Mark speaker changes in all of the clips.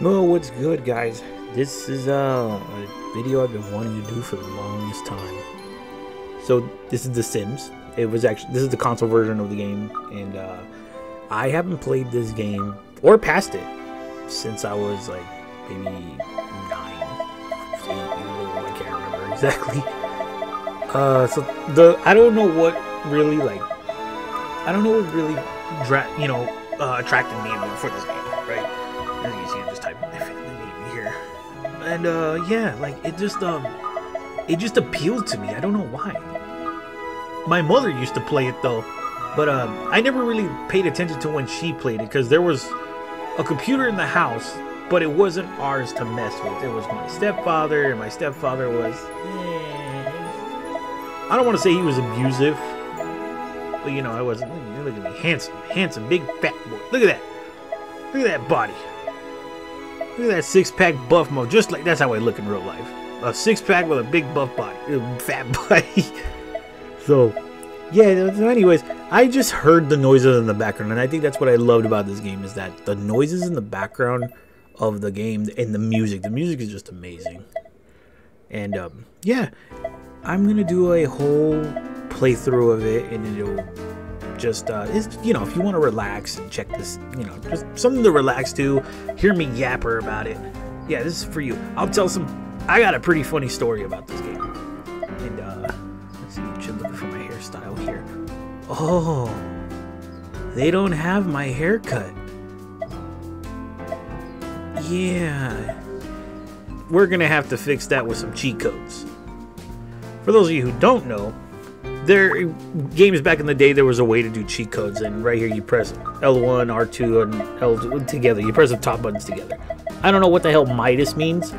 Speaker 1: Well, what's good, guys? This is uh, a video I've been wanting to do for the longest time. So this is The Sims. It was actually this is the console version of the game, and uh, I haven't played this game or passed it since I was like maybe nine, eight. I can't remember exactly. Uh, so the I don't know what really like I don't know what really dra- you know uh, attracted me for this game, and uh, yeah, like it just um, it just appealed to me. I don't know why. My mother used to play it though, but um, I never really paid attention to when she played it because there was a computer in the house, but it wasn't ours to mess with. It was my stepfather, and my stepfather was. eh, I don't want to say he was abusive, but you know, I wasn't. Look at me, handsome, handsome, big fat boy. Look at that. Look at that body. Look at that six pack buff mode. Just like that's how I look in real life. A six pack with a big buff body, fat body. so, yeah. So, anyways, I just heard the noises in the background, and I think that's what I loved about this game is that the noises in the background of the game and the music. The music is just amazing. And um, yeah, I'm gonna do a whole playthrough of it, and it'll just uh, it's you know if you want to relax and check this, you know, just something to relax to. Hear me yapper about it. Yeah, this is for you. I'll tell some. I got a pretty funny story about this game. And uh, let's see, I'm looking for my hairstyle here. Oh, they don't have my haircut. Yeah, we're gonna have to fix that with some cheat codes. For those of you who don't know, there games back in the day there was a way to do cheat codes, and right here you press L1, R2, and L2 together. You press the top buttons together. I don't know what the hell Midas means,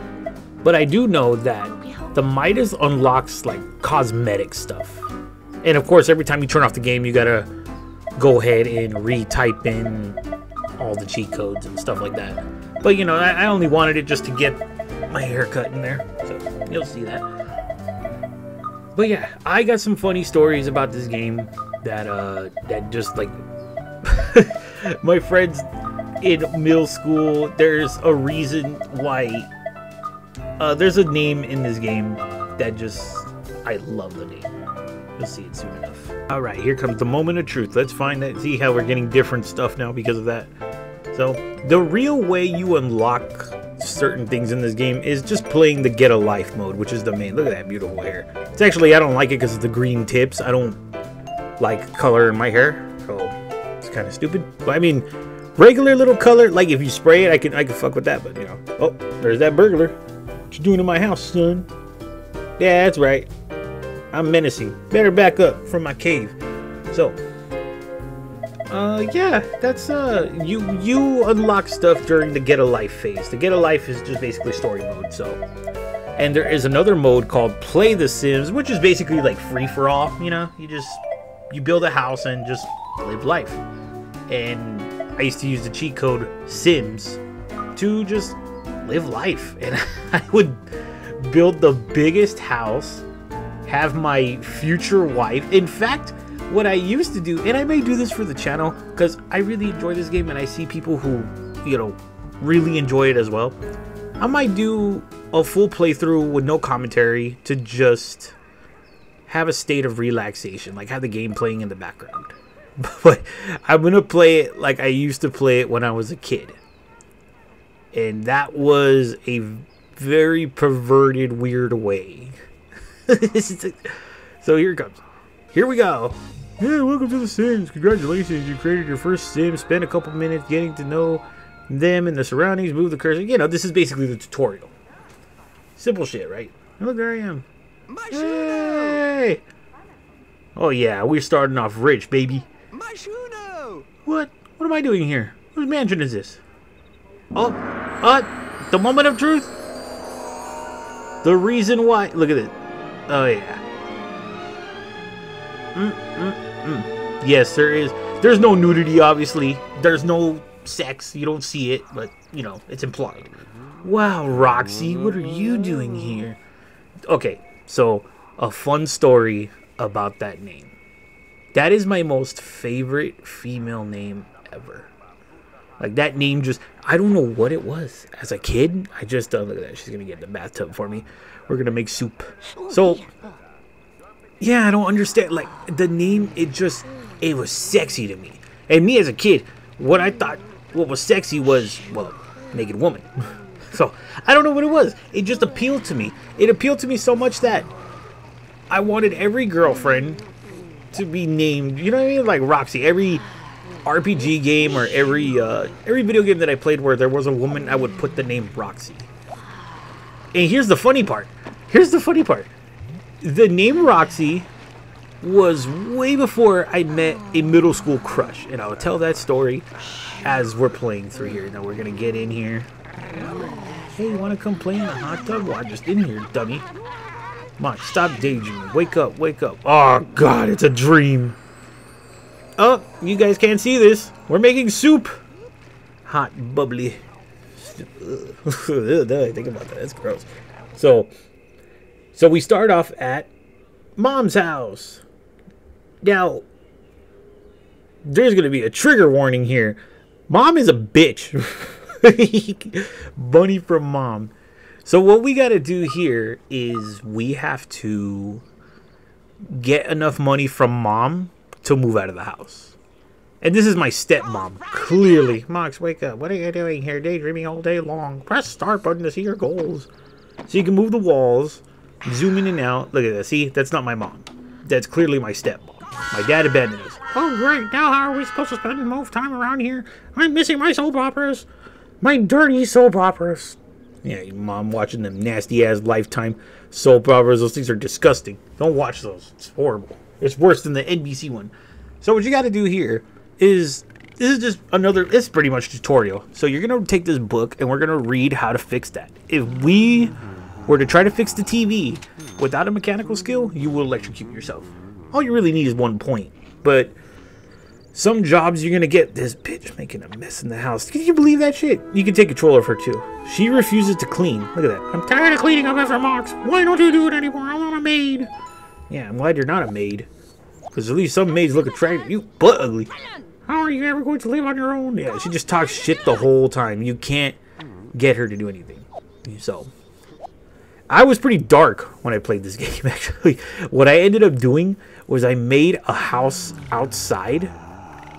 Speaker 1: but I do know that the Midas unlocks like cosmetic stuff. And of course, every time you turn off the game, you gotta go ahead and retype in all the cheat codes and stuff like that. But you know, I, I only wanted it just to get my haircut in there, so you'll see that. But yeah, I got some funny stories about this game that uh that just like my friends in middle school. There's a reason why. Uh, there's a name in this game that just I love the name. You'll see it soon enough. All right, here comes the moment of truth. Let's find that. See how we're getting different stuff now because of that. So the real way you unlock certain things in this game is just playing the get a life mode, which is the main. Look at that beautiful hair. It's actually I don't like it because of the green tips. I don't like color in my hair, so it's kind of stupid. But I mean, regular little color, like if you spray it, I can I can fuck with that. But you know, oh, there's that burglar. What you doing in my house, son? Yeah, that's right. I'm menacing. Better back up from my cave. So, uh, yeah, that's uh, you you unlock stuff during the get a life phase. The get a life is just basically story mode. So, and there is another mode called Play the Sims, which is basically like free for all. You know, you just you build a house and just live life. And I used to use the cheat code Sims to just live life, and I would build the biggest house, have my future wife. In fact, what I used to do, and I may do this for the channel because I really enjoy this game, and I see people who, you know, really enjoy it as well. I might do a full playthrough with no commentary to just have a state of relaxation, like have the game playing in the background. But I'm gonna play it like I used to play it when I was a kid. And that was a very perverted, weird way. so here it comes. Here we go. Yeah, welcome to The Sims. Congratulations, you created your first Sim. Spend a couple minutes getting to know them and the surroundings. Move the cursor. You know, this is basically the tutorial. Simple shit, right? Oh, there I am. Hey! Oh yeah, we're starting off rich, baby.
Speaker 2: Mashuno!
Speaker 1: What? What am I doing here? Whose mansion is this? Oh, uh, the moment of truth? The reason why. Look at it. Oh, yeah. Mm, mm. Yes, there is. There's no nudity, obviously. There's no sex. You don't see it, but, you know, it's implied. Wow, Roxy, what are you doing here? Okay, so a fun story about that name. That is my most favorite female name ever. Like that name just I don't know what it was. As a kid, I just uh, look at that. She's gonna get in the bathtub for me. We're gonna make soup. So yeah, I don't understand. Like the name, it just it was sexy to me. And me as a kid, what I thought what was sexy was well, naked woman. so I don't know what it was. It just appealed to me. It appealed to me so much that I wanted every girlfriend to be named. You know what I mean? Like Roxy. Every RPG game or every uh, every video game that I played where there was a woman, I would put the name Roxy. And here's the funny part. Here's the funny part. The name Roxy was way before I met a middle school crush, and I'll tell that story as we're playing through here. Now we're gonna get in here. Hey, you wanna come play in the hot tub? Well, I'm just in here, dummy. Come on, stop daydreaming. Wake up, wake up. Oh God, it's a dream. Oh, you guys can't see this. We're making soup. Hot, bubbly. think about that. That's gross. So, so we start off at mom's house. Now, there's going to be a trigger warning here. Mom is a bitch. Bunny from mom. So what we got to do here is we have to get enough money from mom to move out of the house. And this is my stepmom, oh, clearly. Mox, wake up. What are you doing here? Daydreaming all day long. Press start button to see your goals. So you can move the walls, zoom in and out. Look at that. See, that's not my mom. That's clearly my stepmom. My dad abandoned us. Oh, great. Now how are we supposed to spend most time around here? I'm missing my soap operas. My dirty soap operas. Yeah, your mom watching them nasty ass lifetime soap operas. Those things are disgusting. Don't watch those. It's horrible. It's worse than the NBC one. So what you got to do here is this is just another. It's pretty much tutorial. So you're gonna take this book and we're gonna read how to fix that. If we were to try to fix the TV without a mechanical skill, you will electrocute yourself. All you really need is one point. But some jobs you're gonna get this bitch making a mess in the house. Can you believe that shit? You can take control of her too. She refuses to clean. Look at that. I'm tired of cleaning up after Mox. Why don't you do it anymore? I want a maid. Yeah, I'm glad you're not a maid. Because at least some maids look attractive. You butt ugly. How are you ever going to live on your own? Yeah, she just talks shit the whole time. You can't get her to do anything. So, I was pretty dark when I played this game, actually. What I ended up doing was I made a house outside,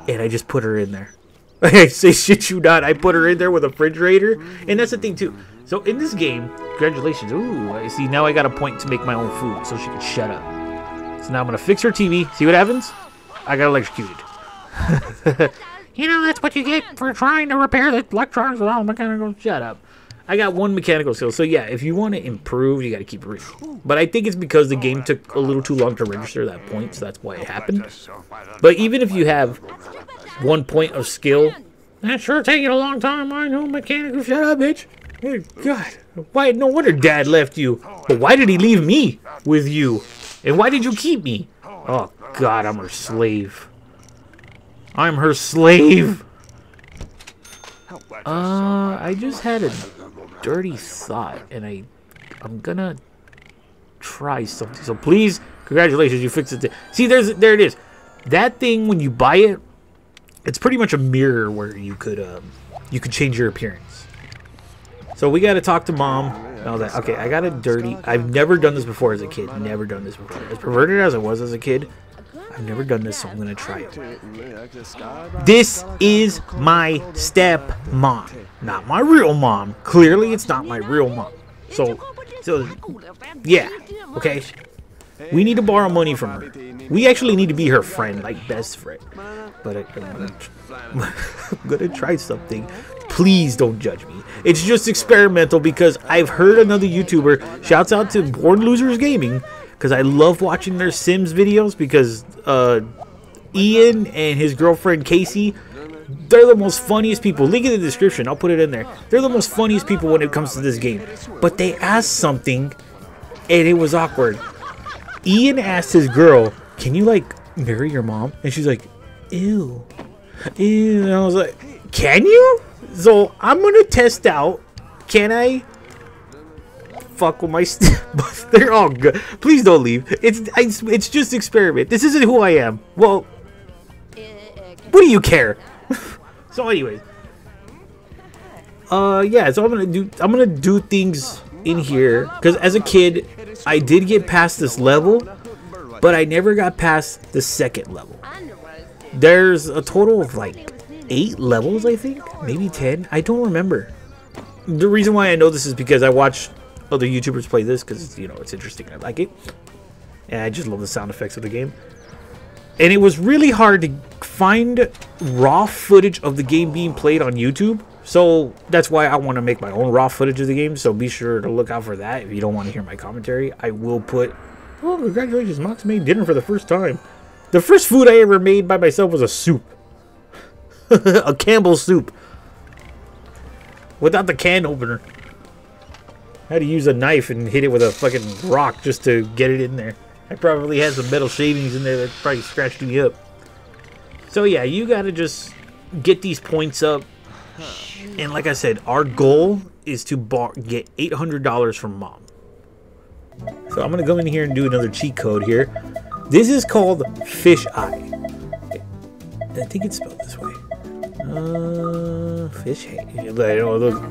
Speaker 1: and I just put her in there. I say shit you not, I put her in there with a refrigerator. And that's the thing, too. So, in this game, congratulations. Ooh, I see, now I got a point to make my own food, so she can shut up. So now I'm going to fix her TV. See what happens? I got electrocuted. you know, that's what you get for trying to repair the electronics without mechanical. Shut up. I got one mechanical skill. So yeah, if you want to improve, you got to keep reading. But I think it's because the game took a little too long to register that point, so that's why it happened. But even if you have one point of skill, that's sure taking a long time. I know mechanical. Shut up, bitch. Oh, God. Why? No wonder Dad left you. But why did he leave me with you? And why did you keep me? Oh, God, I'm her slave. I'm her slave. Uh, I just had a dirty thought, and I, I'm gonna try something. So please, congratulations, you fixed it. See, there's there it is. That thing when you buy it, it's pretty much a mirror where you could um, you could change your appearance. So we got to talk to mom that. Okay, I got a dirty. I've never done this before as a kid. Never done this before. As perverted as I was as a kid, I've never done this, so I'm gonna try it. This is my step mom, not my real mom. Clearly, it's not my real mom. So, so yeah, okay. We need to borrow money from her. We actually need to be her friend, like best friend. But I, I'm, gonna, I'm gonna try something. Please don't judge me. It's just experimental because I've heard another YouTuber, shouts out to Born Losers Gaming, because I love watching their Sims videos because uh, Ian and his girlfriend Casey, they're the most funniest people. Link in the description, I'll put it in there. They're the most funniest people when it comes to this game. But they asked something and it was awkward. Ian asked his girl, Can you like marry your mom? And she's like, Ew. Ew. And I was like, Can you? So I'm gonna test out. Can I fuck with my? stuff. They're all good. Please don't leave. It's, it's it's just experiment. This isn't who I am. Well, what do you care? so, anyways, Uh, yeah. So I'm gonna do. I'm gonna do things in here because as a kid, I did get past this level, but I never got past the second level. There's a total of like eight levels, I think, maybe ten. I don't remember. The reason why I know this is because I watch other YouTubers play this because you know it's interesting. I like it, and I just love the sound effects of the game. And it was really hard to find raw footage of the game being played on YouTube. So that's why I want to make my own raw footage of the game. So be sure to look out for that if you don't want to hear my commentary. I will put. Oh, congratulations, Mox made dinner for the first time. The first food I ever made by myself was a soup. a Campbell's soup. Without the can opener. I had to use a knife and hit it with a fucking rock just to get it in there. I probably had some metal shavings in there that probably scratched me up. So yeah, you gotta just get these points up. And like I said, our goal is to bar get $800 from mom. So I'm gonna go in here and do another cheat code here. This is called Fish Eye. I think it's spelled this way. Uh, fish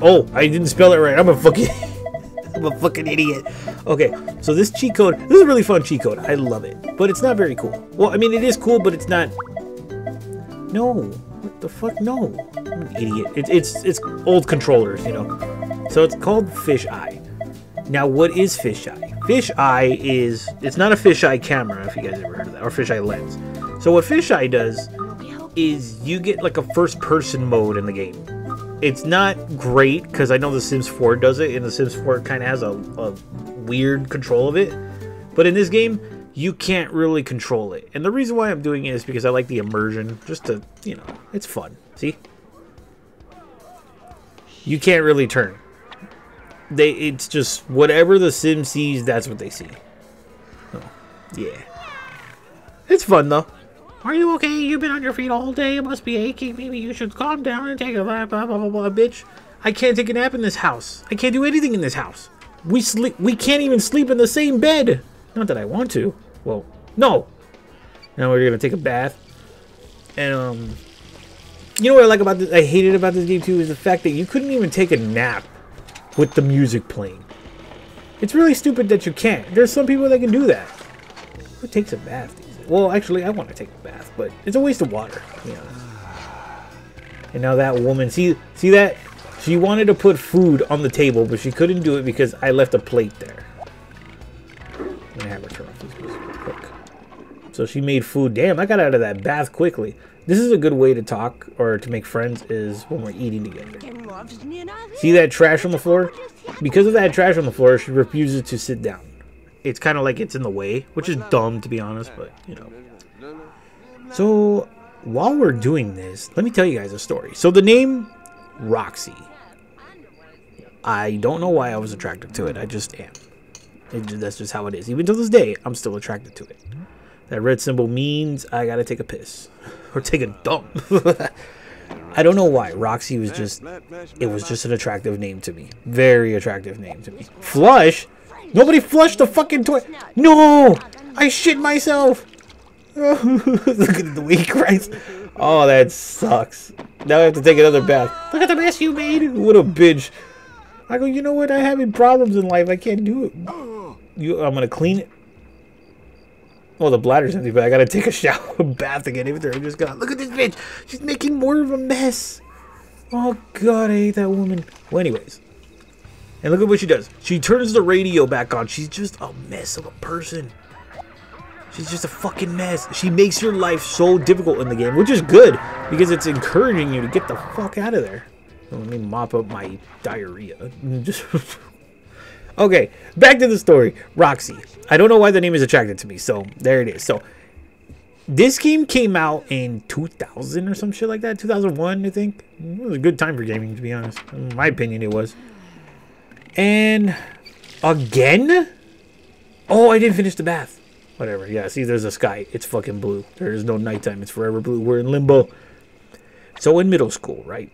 Speaker 1: Oh, I didn't spell it right. I'm a fucking, I'm a fucking idiot. Okay, so this cheat code, this is a really fun cheat code. I love it, but it's not very cool. Well, I mean, it is cool, but it's not. No, what the fuck? No, I'm an idiot. It's it's it's old controllers, you know. So it's called Fish Eye. Now, what is Fish Eye? Fish Eye is it's not a fish eye camera, if you guys ever heard of that, or fish eye lens. So what Fish Eye does is you get like a first person mode in the game. It's not great because I know The Sims 4 does it, and The Sims 4 kind of has a, a weird control of it. But in this game, you can't really control it. And the reason why I'm doing it is because I like the immersion, just to, you know, it's fun. See? You can't really turn. They, it's just whatever the sim sees, that's what they see. Oh, yeah. It's fun though. Are you okay? You've been on your feet all day. It must be aching. Maybe you should calm down and take a nap. Blah, blah, blah, blah, bitch. I can't take a nap in this house. I can't do anything in this house. We sleep. We can't even sleep in the same bed. Not that I want to. Well, no. Now we're gonna take a bath. And um, you know what I like about this? I hated about this game too is the fact that you couldn't even take a nap with the music playing. It's really stupid that you can't. There's some people that can do that. Who takes a bath? Well, actually, I want to take a bath, but it's a waste of water. Yeah. And now that woman, see, see that? She wanted to put food on the table, but she couldn't do it because I left a plate there. I'm gonna have her turn off quick. So she made food. Damn, I got out of that bath quickly. This is a good way to talk or to make friends is when we're eating together. See that trash on the floor? Because of that trash on the floor, she refuses to sit down it's kind of like it's in the way, which is dumb to be honest, but you know. So while we're doing this, let me tell you guys a story. So the name Roxy, I don't know why I was attracted to it. I just am. It, that's just how it is. Even to this day, I'm still attracted to it. That red symbol means I gotta take a piss or take a dump. I don't know why. Roxy was just, it was just an attractive name to me. Very attractive name to me. Flush Nobody flushed the fucking toilet. No! I shit myself. Look at the way he cries. Oh, that sucks. Now I have to take another bath. Look at the mess you made. What a bitch. I go, you know what? I'm having problems in life. I can't do it. You, I'm gonna clean it. Well, the bladder's empty, but I gotta take a shower, bath again. Even I'm just gonna Look at this bitch. She's making more of a mess. Oh God, I hate that woman. Well, anyways, and look at what she does. She turns the radio back on. She's just a mess of a person. She's just a fucking mess. She makes your life so difficult in the game, which is good because it's encouraging you to get the fuck out of there. Let me mop up my diarrhea. Just okay, back to the story. Roxy. I don't know why the name is attracted to me, so there it is. So this game came out in 2000 or some shit like that. 2001, I think. It was a good time for gaming, to be honest. In my opinion, it was. And again? Oh, I didn't finish the bath. Whatever. Yeah, see, there's a sky. It's fucking blue. There is no nighttime. It's forever blue. We're in limbo. So in middle school, right?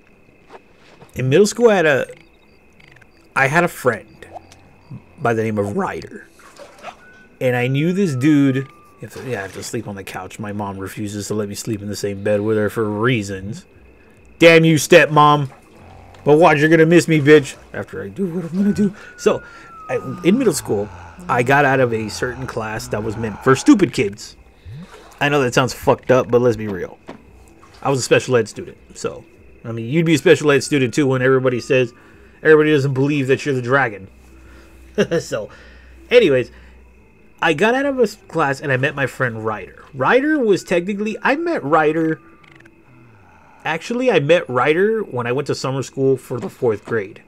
Speaker 1: In middle school, I had a, I had a friend by the name of Ryder. And I knew this dude. If, yeah, I have to sleep on the couch. My mom refuses to let me sleep in the same bed with her for reasons. Damn you, stepmom. But watch, you're gonna miss me, bitch. After I do what I'm gonna do. So, I, in middle school, I got out of a certain class that was meant for stupid kids. I know that sounds fucked up, but let's be real. I was a special ed student, so I mean, you'd be a special ed student too when everybody says everybody doesn't believe that you're the dragon. so, anyways, I got out of a class and I met my friend Ryder. Ryder was technically I met Ryder. Actually, I met Ryder when I went to summer school for the fourth grade,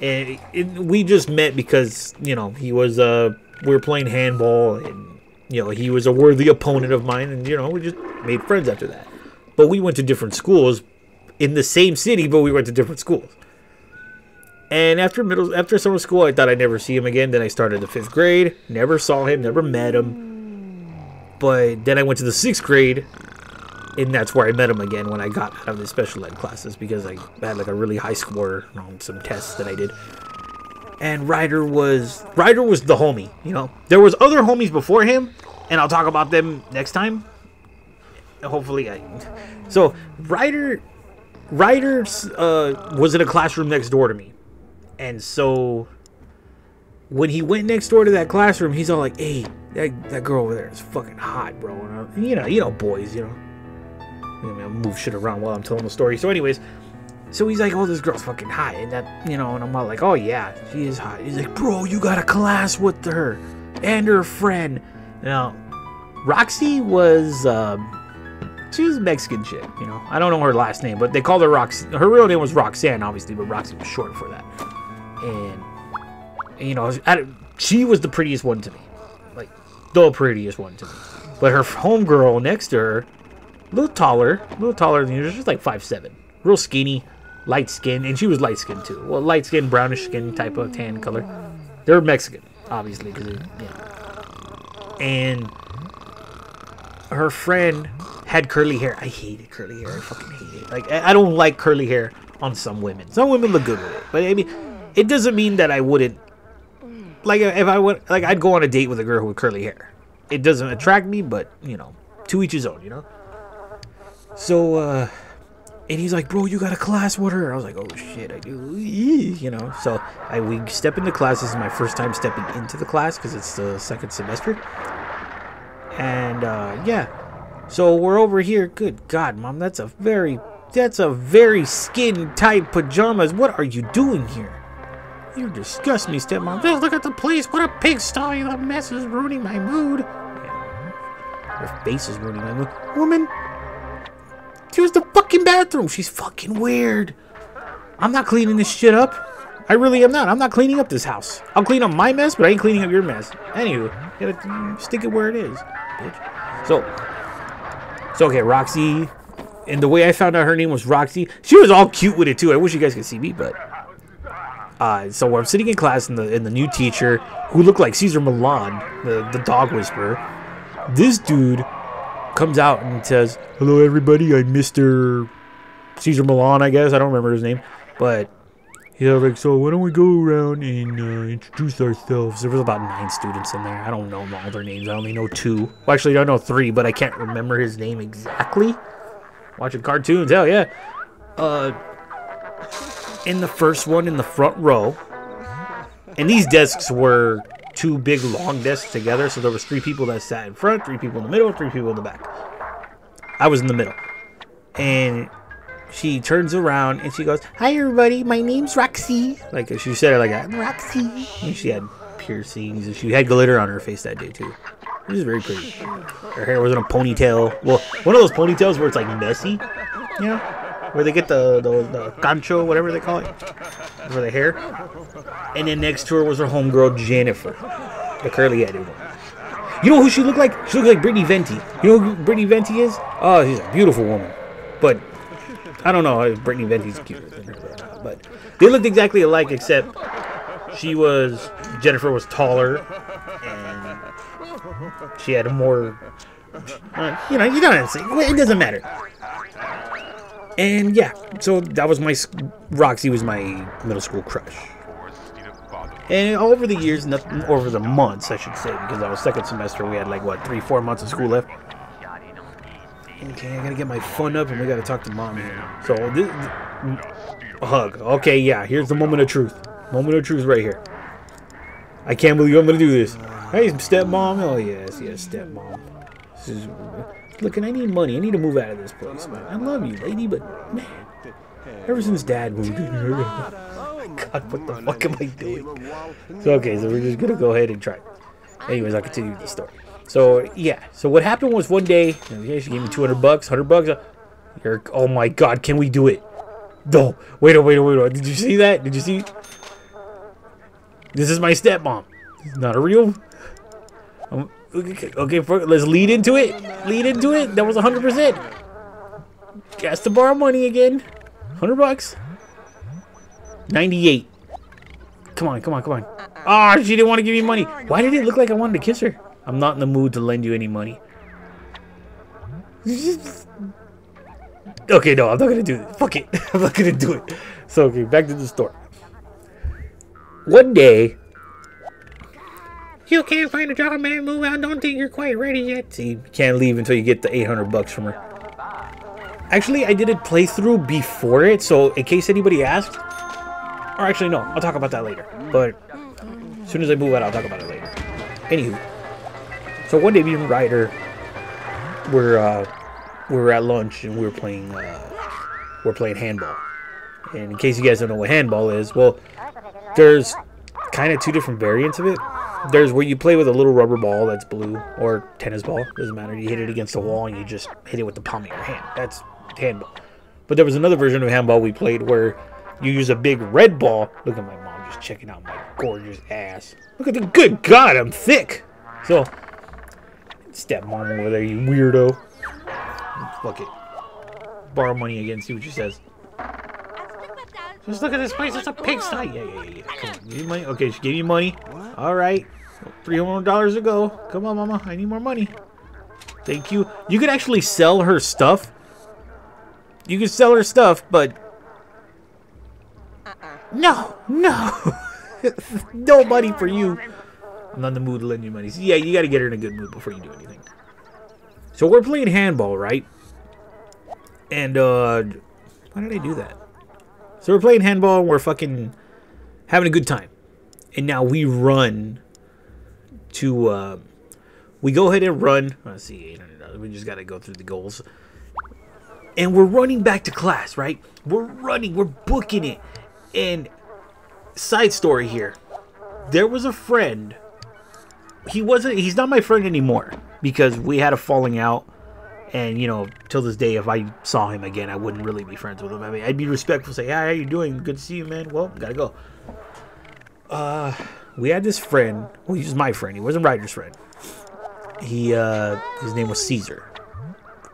Speaker 1: and it, we just met because you know he was uh we were playing handball and you know he was a worthy opponent of mine and you know we just made friends after that. But we went to different schools in the same city, but we went to different schools. And after middle, after summer school, I thought I'd never see him again. Then I started the fifth grade, never saw him, never met him. But then I went to the sixth grade, and that's where I met him again when I got out of the special ed classes because I had like a really high score on some tests that I did. And Ryder was Ryder was the homie, you know. There was other homies before him, and I'll talk about them next time. Hopefully, I. So Ryder, Ryder uh, was in a classroom next door to me, and so when he went next door to that classroom, he's all like, "Hey, that, that girl over there is fucking hot, bro." And I, you know, you know, boys, you know. I mean, I'll move shit around while I'm telling the story. So, anyways, so he's like, "Oh, this girl's fucking hot," and that, you know, and I'm all like, "Oh yeah, she is hot." He's like, "Bro, you got a class with her and her friend." Now, Roxy was, um, she was Mexican chick, you know. I don't know her last name, but they called her Rox. Her real name was Roxanne, obviously, but Roxy was short for that. And, you know, she was the prettiest one to me, like the prettiest one to me. But her homegirl next to her, a little taller, a little taller than usual, she's like five seven, real skinny, light skin, and she was light skinned too. Well, light skin, brownish skin type of tan color. They're Mexican, obviously, because yeah. And her friend had curly hair. I hated curly hair. I fucking hate it. Like I don't like curly hair on some women. Some women look good with it, but I mean, it doesn't mean that I wouldn't. Like if I would, like I'd go on a date with a girl with curly hair. It doesn't attract me, but you know, to each his own. You know. So, uh, and he's like, "Bro, you got a class with her." I was like, "Oh shit, I do." You know. So I we step into class. This is my first time stepping into the class because it's the second semester. And uh, yeah, so we're over here. Good God, Mom, that's a very, that's a very skin tight pajamas. What are you doing here? You disgust me, stepmom. Just look at the place. What a pigsty. The mess is ruining my mood. Her face is ruining my mood. Woman, use the fucking bathroom. She's fucking weird. I'm not cleaning this shit up. I really am not. I'm not cleaning up this house. I'll clean up my mess, but I ain't cleaning up your mess. Anywho, gotta stick it where it is, bitch. So, so okay, Roxy, and the way I found out her name was Roxy, she was all cute with it too. I wish you guys could see me, but uh, so I'm sitting in class, and the and the new teacher, who looked like Cesar Millan, the the dog whisperer, this dude comes out and says, "Hello, everybody. I'm Mister Cesar Millan. I guess I don't remember his name, but." Yeah, like, so why don't we go around and uh, introduce ourselves? There was about nine students in there. I don't know all their names. I only know two. Well, actually, I know three, but I can't remember his name exactly. Watching cartoons, hell yeah. Uh, in the first one, in the front row, and these desks were two big long desks together, so there was three people that sat in front, three people in the middle, three people in the back. I was in the middle. And she turns around and she goes, "Hi, everybody. My name's Roxy." Like she said it like that, Roxy. And she had piercings and she had glitter on her face that day too. It was very pretty. Her hair was in a ponytail. Well, one of those ponytails where it's like messy, you know, where they get the the, the gancho, whatever they call it, for the hair. And then next to her was her homegirl Jennifer, the curly-headed one. You know who she looked like? She looked like Brittany Venti. You know who Brittany Venti is? Oh, she's a beautiful woman. But I don't know Brittany Venti's her, but they looked exactly alike, except she was Jennifer was taller and she had more, uh, you know, you don't say it doesn't matter. And yeah, so that was my Roxy was my middle school crush. And over the years, nothing, over the months, I should say, because that was second semester, we had like what three, four months of school left. Okay, I gotta get my fun up and we gotta talk to mom. So this, hug. Okay, yeah. Here's the moment of truth. Moment of truth right here. I can't believe I'm gonna do this. Hey, stepmom. Oh yes, yes, stepmom. This is, looking, I need money. I need to move out of this place, man. I love you, lady, but man, ever since Dad moved in here, God, what the fuck am I doing? So okay, so we're just gonna go ahead and try. Anyways, I'll continue the story. So yeah, so what happened was one day, she gave me 200 bucks, 100 bucks. Uh, you're, oh my God, can we do it? No, wait, wait, wait, wait. Did you see that? Did you see? This is my stepmom. Not a real. Um, okay, for, let's lead into it. Lead into it. That was 100%. Gas to borrow money again. 100 bucks. 98. Come on, come on, come on. Ah, oh, she didn't want to give me money. Why did it look like I wanted to kiss her? I'm not in the mood to lend you any money. okay, no, I'm not gonna do it. Fuck it. I'm not gonna do it. So, okay, back to the store. One day, you can't find a job, man. Move out. Don't think you're quite ready yet. You can't leave until you get the 800 bucks from her. Actually, I did a playthrough before it, so in case anybody asked, or actually, no, I'll talk about that later. But as soon as I move out, I'll talk about it later. Anywho, so one day me and Ryder were uh, we were at lunch and we were playing uh, we're playing handball. And in case you guys don't know what handball is, well, there's kind of two different variants of it. There's where you play with a little rubber ball that's blue, or tennis ball, doesn't matter. You hit it against the wall and you just hit it with the palm of your hand. That's handball. But there was another version of handball we played where you use a big red ball. Look at my mom just checking out my gorgeous ass. Look at the good God, I'm thick. So Stepmom over there, you weirdo. Fuck it. Borrow money again, see what she says. Just look at this place, it's a pigsty. Yeah, yeah, yeah. Come on, give money. Okay, she gave you money. Alright. $300 to go. Come on, mama. I need more money. Thank you. You could actually sell her stuff. You could sell her stuff, but... No, no. no money for you. I'm not in the mood to lend you money. So yeah, you got to get her in a good mood before you do anything. So we're playing handball, right? And, uh, why did I do that? So we're playing handball and we're fucking having a good time. And now we run to, uh, we go ahead and run. Let's see, We just got to go through the goals. And we're running back to class, right? We're running, we're booking it. And side story here. There was a friend he wasn't he's not my friend anymore because we had a falling out and you know till this day if i saw him again i wouldn't really be friends with him i mean i'd be respectful say hey how you doing good to see you man well gotta go uh we had this friend well he was my friend he wasn't ryder's friend he uh his name was caesar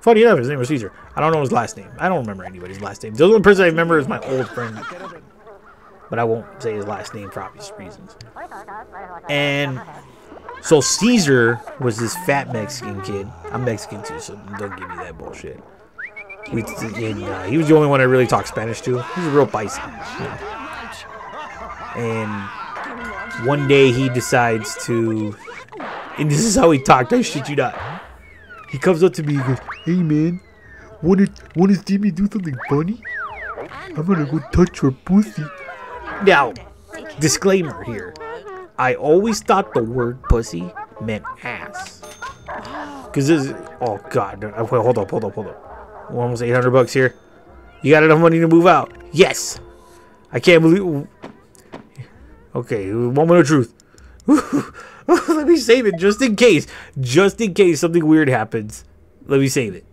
Speaker 1: funny enough his name was caesar i don't know his last name i don't remember anybody's last name the only person i remember is my old friend but i won't say his last name for obvious reasons and so Caesar was this fat Mexican kid. I'm Mexican too, so don't give me that bullshit. We, and, uh, he was the only one I really talked Spanish to. He's a real bison. And one day he decides to, and this is how he talked. I shit you not. He comes up to me and goes, "Hey man, wanna wanna see me do something funny? I'm gonna go touch your pussy." Now, disclaimer here. I always thought the word pussy meant ass. Cause this is, oh god, wait, hold up, hold up, hold up. Almost 800 bucks here. You got enough money to move out? Yes! I can't believe, okay, moment of truth. Let me save it just in case. Just in case something weird happens. Let me save it.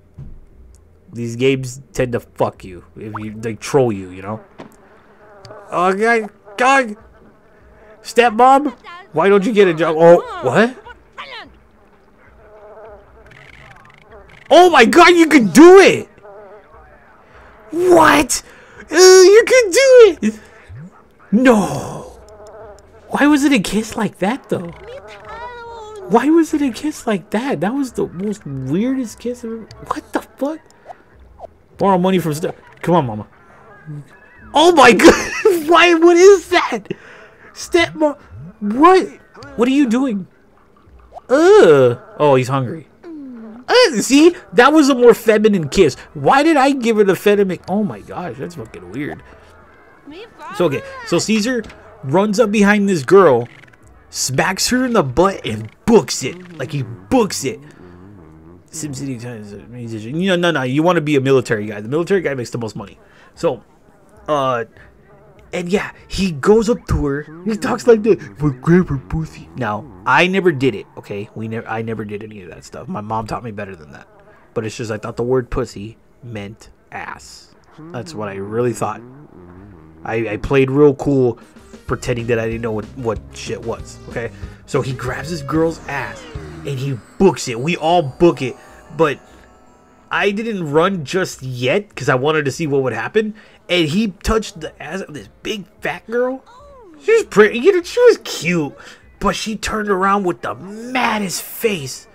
Speaker 1: These games tend to fuck you. If you, they troll you, you know? Okay, God. Stepmom? Why don't you get a job? Oh, what? Oh my god, you can do it! What? Uh, you can do it! No! Why was it a kiss like that, though? Why was it a kiss like that? That was the most weirdest kiss ever. What the fuck? Borrow money from Step. Come on, mama. Oh my god! Why? What is that? Stepmom, what? What are you doing? Ugh. Oh, he's hungry. Uh, see, that was a more feminine kiss. Why did I give it a feminine? Oh my gosh, that's fucking weird. So okay, so Caesar runs up behind this girl, smacks her in the butt, and books it. Like he books it. SimCity times musician. You know, no, no. You want to be a military guy. The military guy makes the most money. So, uh, and yeah, he goes up to her. He talks like this. But grab her pussy. Now, I never did it. Okay, we never. I never did any of that stuff. My mom taught me better than that. But it's just I thought the word pussy meant ass. That's what I really thought. I, I played real cool, pretending that I didn't know what what shit was. Okay, so he grabs this girl's ass and he books it. We all book it, but I didn't run just yet because I wanted to see what would happen. And he touched the ass of this big fat girl. She was pretty, you know, she was cute, but she turned around with the maddest face.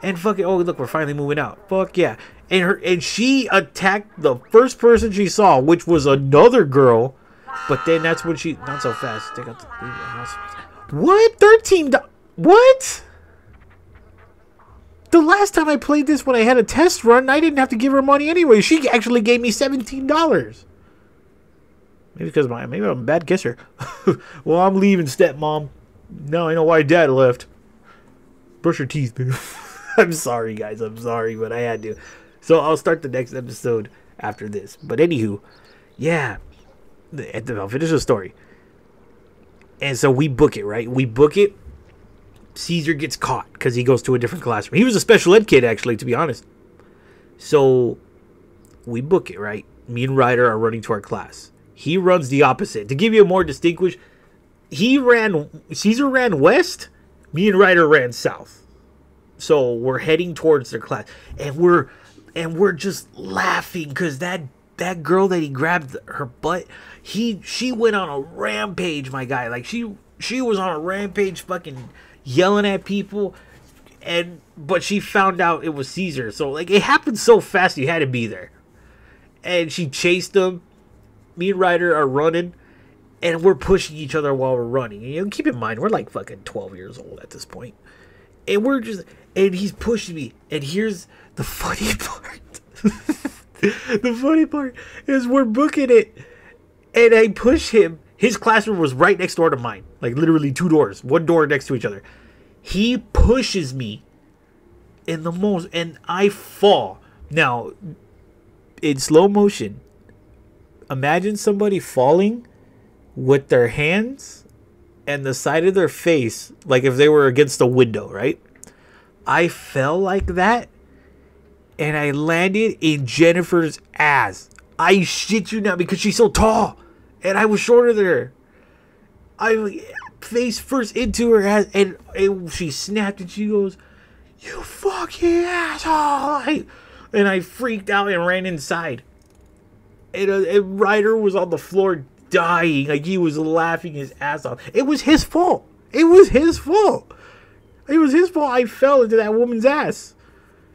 Speaker 1: And fucking, oh look, we're finally moving out. Fuck yeah. And her, and she attacked the first person she saw, which was another girl. But then that's when she, not so fast. Take out the, the house. What? Thirteen? What? The last time I played this when I had a test run, I didn't have to give her money anyway. She actually gave me $17. Maybe because my maybe I'm a bad kisser. well, I'm leaving, stepmom. No, I know why dad left. Brush your teeth, man. I'm sorry, guys. I'm sorry, but I had to. So I'll start the next episode after this. But anywho, yeah. I'll finish the story. And so we book it, right? We book it Caesar gets caught because he goes to a different classroom. He was a special ed kid, actually, to be honest. So we book it, right? Me and Ryder are running to our class. He runs the opposite. To give you a more distinguished, he ran, Caesar ran west, me and Ryder ran south. So we're heading towards their class. And we're, and we're just laughing because that that girl that he grabbed her butt he she went on a rampage my guy like she she was on a rampage fucking yelling at people and but she found out it was Caesar. So like it happened so fast you had to be there. And she chased him. Me and Ryder are running and we're pushing each other while we're running. And, you know, keep in mind we're like fucking 12 years old at this. And we're just and he's pushing me. And here's the funny part. the funny part is we're booking it and I push him his classroom was right next door to mine, like literally two doors, one door next to each other. He pushes me in the most, and I fall. Now, in slow motion, imagine somebody falling with their hands and the side of their face, like if they were against a window, right? I fell like that, and I landed in Jennifer's ass. I shit you not because she's so tall and I was shorter than her. I face first into her ass, and, and she snapped and she goes, "You fucking asshole!" and I freaked out and ran inside. And, uh, and Ryder was on the floor dying, like he was laughing his ass off. It was his fault. It was his fault. It was his fault. I fell into that woman's ass,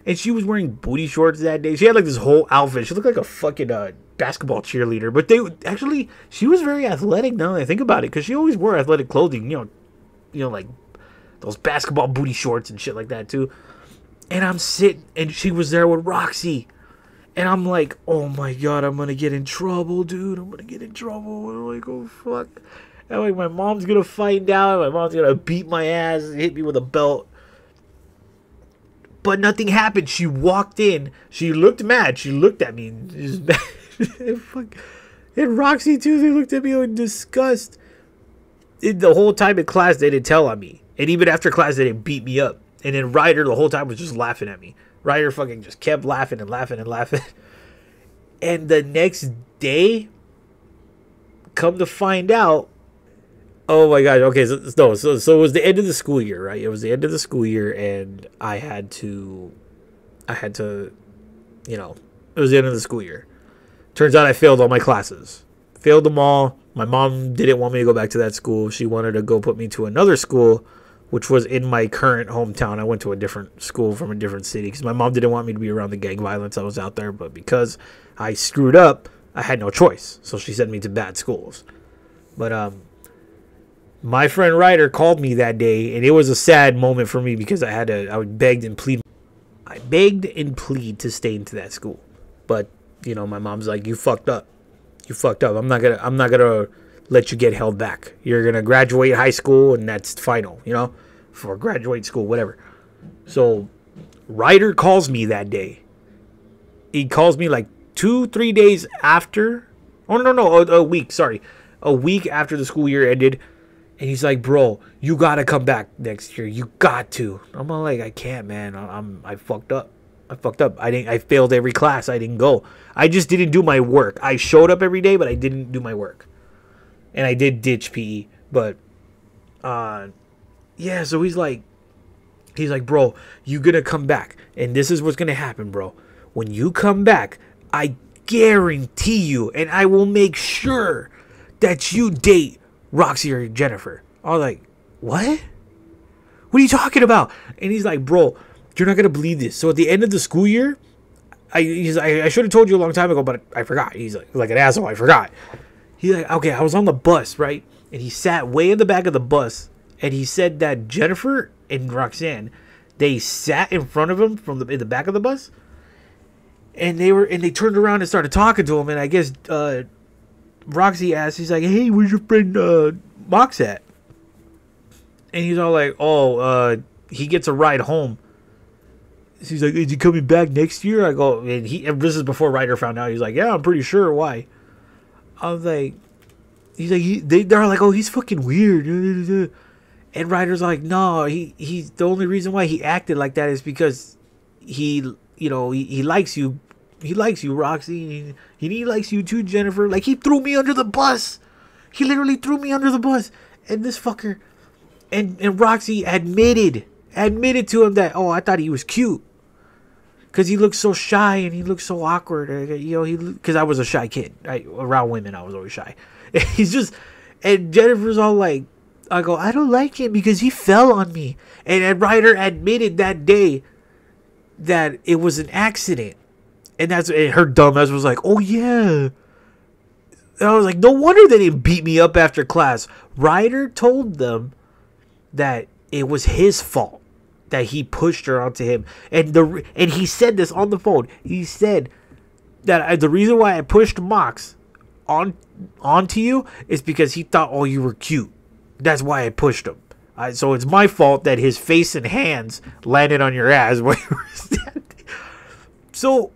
Speaker 1: and she was wearing booty shorts that day. She had like this whole outfit. She looked like a fucking uh, basketball cheerleader, but they actually she was very athletic. Now that I think about it, because she always wore athletic clothing, you know, you know, like those basketball booty shorts and shit like that too. And I'm sitting, and she was there with Roxy, and I'm like, oh my god, I'm gonna get in trouble, dude. I'm gonna get in trouble. I'm like, oh fuck. And like my mom's gonna find out. My mom's gonna beat my ass, hit me with a belt. But nothing happened. She walked in. She looked mad. She looked at me. and, and Roxy too. They looked at me in disgust. The whole time in class, they didn't tell on me, and even after class, they didn't beat me up. And then Ryder the whole time was just laughing at me. Ryder fucking just kept laughing and laughing and laughing. And the next day, come to find out, oh my god. Okay, so no, so so it was the end of the school year, right? It was the end of the school year, and I had to, I had to, you know, it was the end of the school year. Turns out I failed all my classes. Failed them all. My mom didn't want me to go back to that school. She wanted to go put me to another school, which was in my current hometown. I went to a different school from a different city because my mom didn't want me to be around the gang violence I was out there. But because I screwed up, I had no choice. So she sent me to bad schools. But um, my friend Ryder called me that day, and it was a sad moment for me because I had to. I begged and plead. I begged and plead to stay into that school, but you know, my mom's like, you fucked up. you fucked up. I'm not gonna I'm not gonna let you get held back. You're gonna graduate high school and that's final, you know, for graduate school, whatever. So Ryder calls me that day. He calls me like two, three days after. Oh no, no, a, a week. Sorry, a week after the school year ended. And he's like, "Bro, you gotta come back next year. You got to." I'm like, "I can't, man. I'm I fucked up. I fucked up. I didn't. I failed every class. I didn't go. I just didn't do my work. I showed up every day, but I didn't do my work. And I did ditch PE. But, uh, yeah. So he's like, he's like, bro, you gonna come back, and this is what's gonna happen, bro. When you come back, I guarantee you, and I will make sure that you date Roxy or Jennifer. I was like, what? What are you talking about? And he's like, bro, you're not gonna believe this. So at the end of the school year, I he's I, I should have told you a long time ago, but I forgot. He's like like an asshole. I forgot. He's like, okay, I was on the bus, right? And he sat way in the back of the bus, and he said that Jennifer and Roxanne, they sat in front of him from the in the back of the bus, and they were and they turned around and started talking to him, and I guess uh, Roxy asked, he's like, hey, where's your friend uh, Mox at? And he's all like, oh, uh, he gets a ride home. He's like, is he coming back next year? I go, and he. And this is before Ryder found out. He's like, yeah, I'm pretty sure. Why? I was like, he's like, he, they, they're like, oh, he's fucking weird. And Ryder's like, no, he, he's the only reason why he acted like that is because he, you know, he, he likes you. He likes you, Roxy. He, he likes you too, Jennifer. Like, he threw me under the bus. He literally threw me under the bus. And this fucker, and, and Roxy admitted, admitted to him that, oh, I thought he was cute because he looked so shy and he looked so awkward. uh, You know, he because I was a shy kid. I, around women, I was always shy. He's just, and Jennifer's all like, I go, I don't like him because he fell on me. And, and Ryder admitted that day that it was an accident, and that's and her dumb ass was like, oh yeah. And I was like, no wonder they didn't beat me up after class. Ryder told them that it was his fault that he pushed her onto him, and the and he said this on the phone. He said that I, the reason why I pushed Mox on onto you is because he thought oh you were cute. That's why I pushed him. I, so it's my fault that his face and hands landed on your ass. So,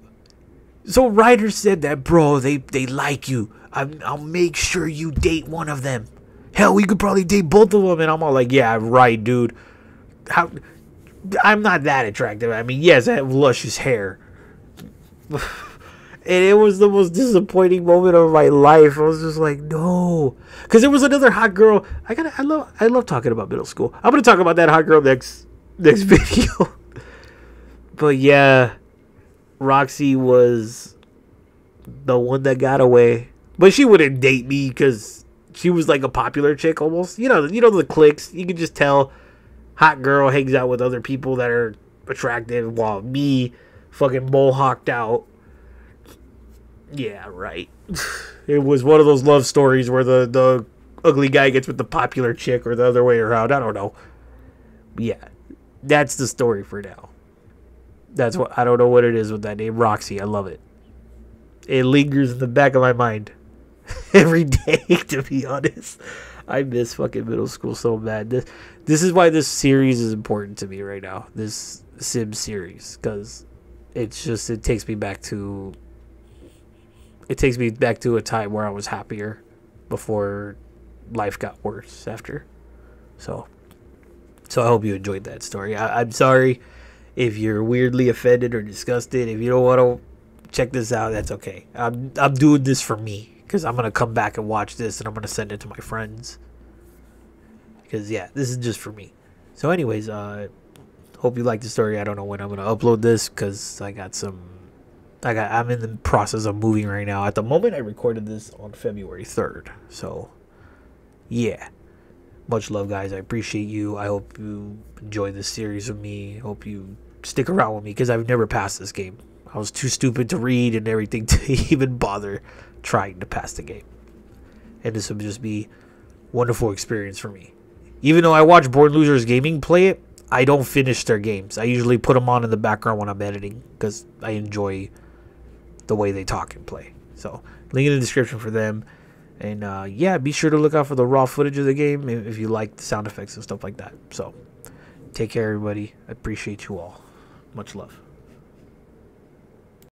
Speaker 1: so Ryder said that, bro. They they like you. I, I'll make sure you date one of them. Hell, we could probably date both of them. And I'm all like, yeah, right, dude. How? I'm not that attractive. I mean, yes, I have luscious hair. and it was the most disappointing moment of my life. I was just like, no, because there was another hot girl. I got, I love, I love talking about middle school. I'm gonna talk about that hot girl next next video. but yeah, Roxy was the one that got away, but she wouldn't date me because she was like a popular chick almost. You know, you know the clicks. You could just tell. Hot girl hangs out with other people that are attractive, while me, fucking mohawked out. Yeah, right. It was one of those love stories where the the ugly guy gets with the popular chick, or the other way around. I don't know. Yeah, that's the story for now. That's what I don't know what it is with that name, Roxy. I love it. It lingers in the back of my mind every day. To be honest, I miss fucking middle school so bad. This this is why this series is important to me right now. This Sim series because it's just it takes me back to it takes me back to a time where I was happier before life got worse after. So so I hope you enjoyed that story. I, I'm sorry if you're weirdly offended or disgusted. If you don't want to check this out, that's okay. I'm I'm doing this for me because I'm gonna come back and watch this and I'm gonna send it to my friends. Because yeah, this is just for me. So, anyways, uh, hope you like the story. I don't know when I'm gonna upload this because I got some. I got. I'm in the process of moving right now. At the moment, I recorded this on February third. So, yeah. Much love, guys. I appreciate you. I hope you enjoy this series with me. Hope you stick around with me because I've never passed this game. I was too stupid to read and everything to even bother trying to pass the game. And this would just be wonderful experience for me. Even though I watch Born Losers Gaming play it, I don't finish their games. I usually put them on in the background when I'm editing because I enjoy the way they talk and play. So, link in the description for them. And uh, yeah, be sure to look out for the raw footage of the game if you like the sound effects and stuff like that. So, take care, everybody. I appreciate you all. Much love.